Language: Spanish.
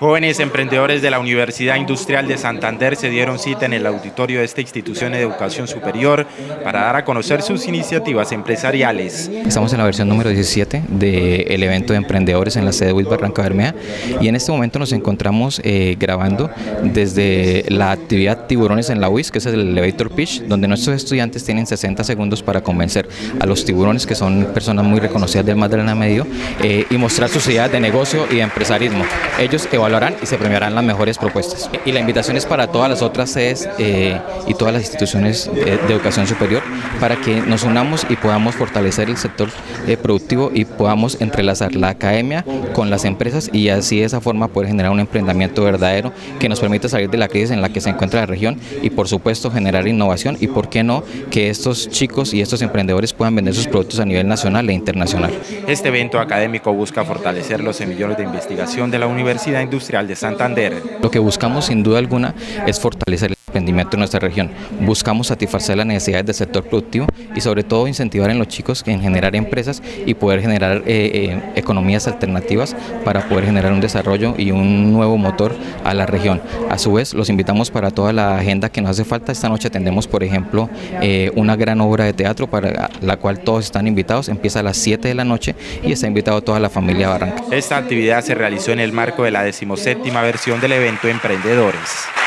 Jóvenes emprendedores de la Universidad Industrial de Santander se dieron cita en el auditorio de esta institución de educación superior para dar a conocer sus iniciativas empresariales. Estamos en la versión número 17 del evento de emprendedores en la sede WIS Barranca Bermea y en este momento nos encontramos eh, grabando desde la actividad Tiburones en la UIS, que es el Elevator Pitch, donde nuestros estudiantes tienen 60 segundos para convencer a los tiburones, que son personas muy reconocidas del Magdalena Medio, eh, y mostrar sus ideas de negocio y de empresarismo. Ellos evaluarán y se premiarán las mejores propuestas. Y la invitación es para todas las otras sedes eh, y todas las instituciones de, educación superior para que nos unamos y podamos fortalecer el sector eh, productivo y podamos entrelazar la academia con las empresas y así de esa forma poder generar un emprendimiento verdadero que nos permita salir de la crisis en la que se encuentra la región y por supuesto generar innovación y por qué no que estos chicos y estos emprendedores puedan vender sus productos a nivel nacional e internacional. Este evento académico busca fortalecer los semilleros de investigación de la Universidad Industrial de Santander. Lo que buscamos sin duda alguna es fortalecer en nuestra región. Buscamos satisfacer las necesidades del sector productivo y sobre todo incentivar en los chicos en generar empresas y poder generar eh, eh, economías alternativas para poder generar un desarrollo y un nuevo motor a la región. A su vez, los invitamos para toda la agenda que nos hace falta. Esta noche atendemos, por ejemplo, eh, una gran obra de teatro para la cual todos están invitados. Empieza a las 7 de la noche y está invitado toda la familia Barranca. Esta actividad se realizó en el marco de la decimoséptima versión del evento Emprendedores.